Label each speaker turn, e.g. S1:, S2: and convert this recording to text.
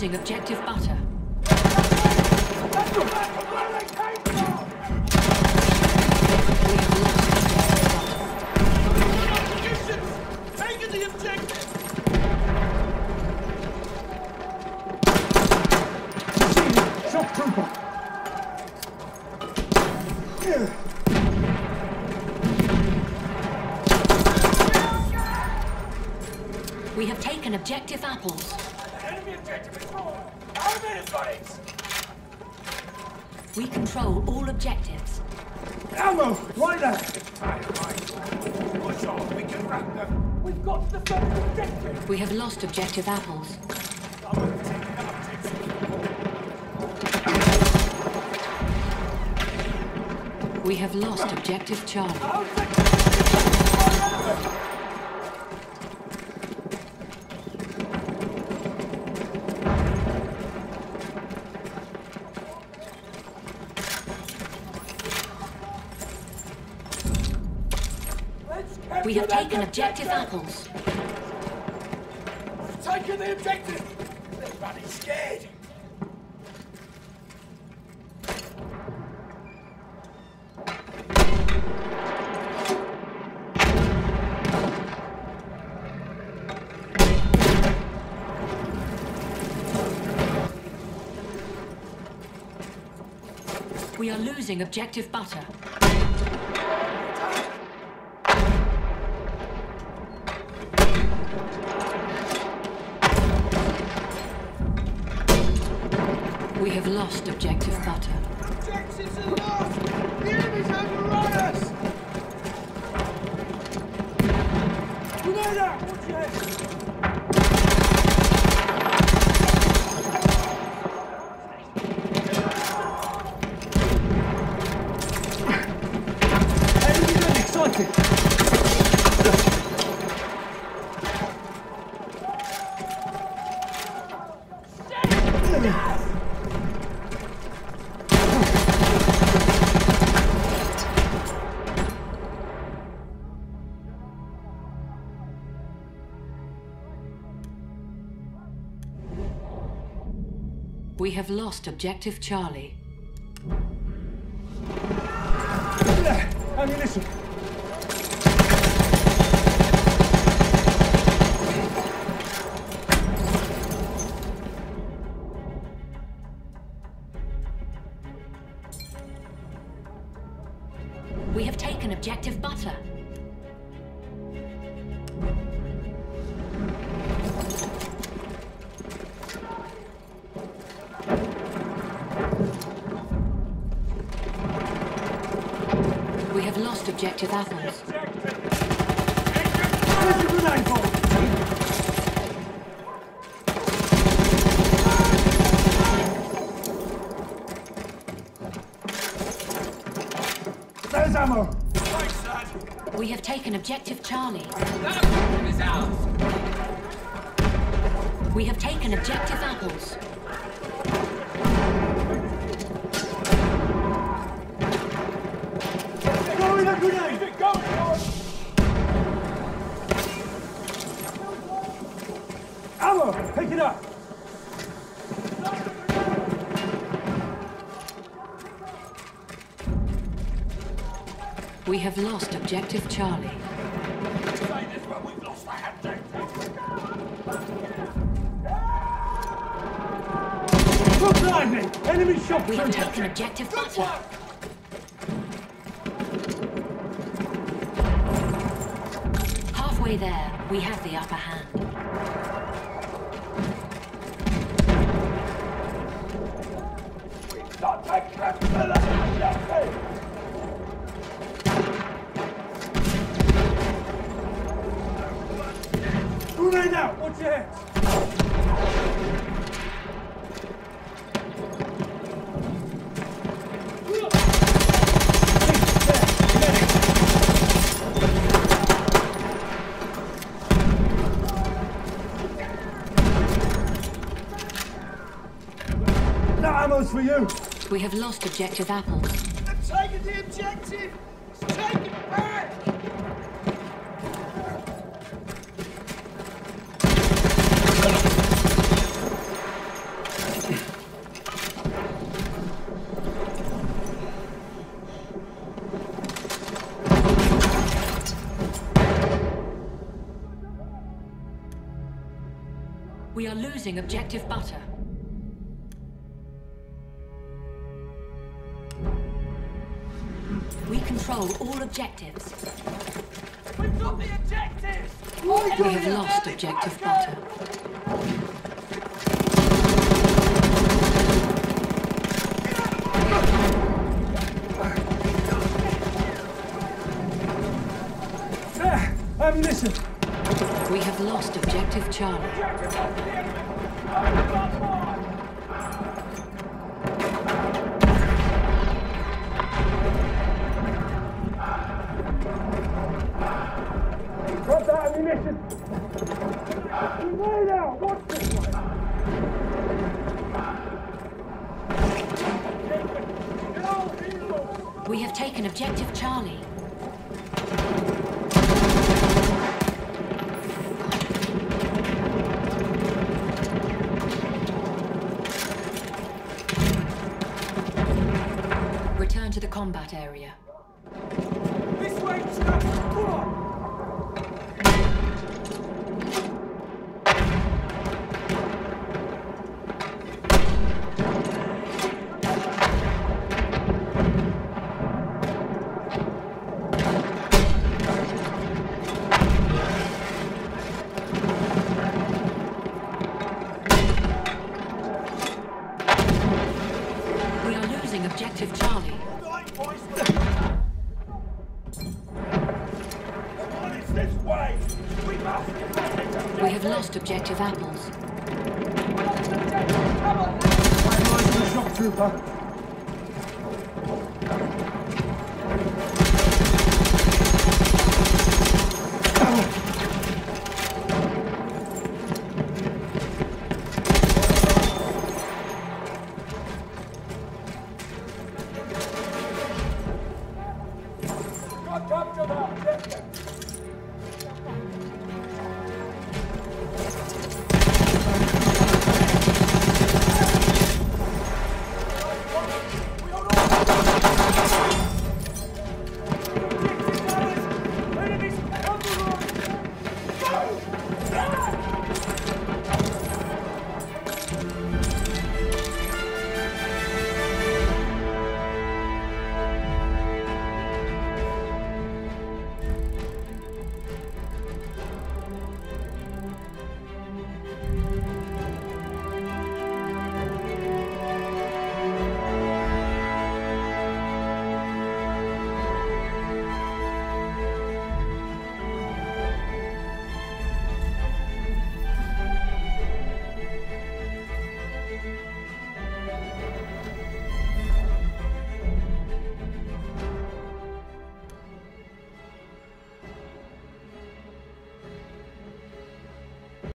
S1: Losing objective butter. We have taken objective apples. We control all objectives.
S2: Ammo! Right there!
S3: Push on, we can wrap them! We've got the first objective!
S1: We have lost objective apples. We have lost objective Charlie. We have taken objective apples.
S3: Taking the objective! Everybody's scared!
S1: We are losing objective butter. Objective We have lost objective Charlie.
S2: Ammunition!
S1: We have taken objective butter. Have lost objective apples.
S2: Where's the grenade bomb? There's ammo!
S1: We have taken objective Charlie.
S3: That objective is ours!
S1: We have taken objective apples.
S2: Ammo! Pick it up!
S1: We have lost objective Charlie.
S3: Say this when we've lost that objective!
S2: Look behind! Enemy shock
S1: We have taken objective butter. Halfway there, we have the upper hand.
S2: Grenade out! Watch your heads! You!
S1: We have lost objective apples.
S3: They've taken the objective! Taking it back!
S1: We are losing objective butter. Control all objectives.
S3: We've got the objective!
S1: We have lost objective butter.
S2: Ah, um, there! Ammunition!
S1: We have lost objective Charlie.
S2: That ammunition! Out! Watch this way!
S1: We have taken objective Charlie. Return to the combat area.
S3: This way, chap! Come on!
S1: We have lost objective apples.
S2: Trooper.